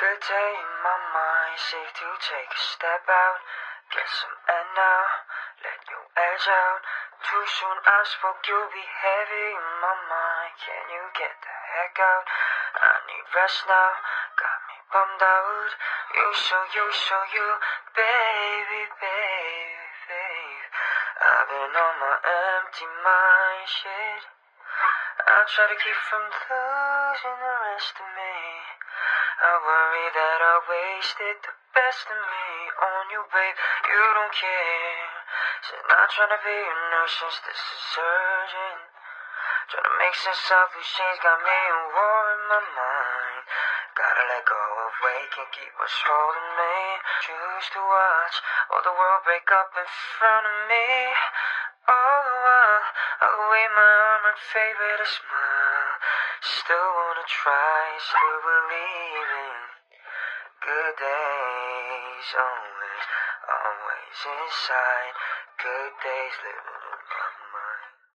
Good day in my mind, safe to take a step out. Get some air now, let your edge out. Too soon I spoke, you'll be heavy in my mind. Can you get the heck out? I need rest now, got me bummed out. You show, you show you, baby, baby, babe. I've been on my empty mind shit. I try to keep from losing the rest of me. I worry that I wasted the best of me on you, babe. You don't care. Said not trying to be a nurse this is urgent. Trying to make sense of these chains got me in war in my mind. Gotta let go of weight, can't keep what's holding me. Choose to watch all the world break up in front of me. All the while, the way my armored favorite smile. Still wanna try, still believe in good days. Always, always inside. Good days living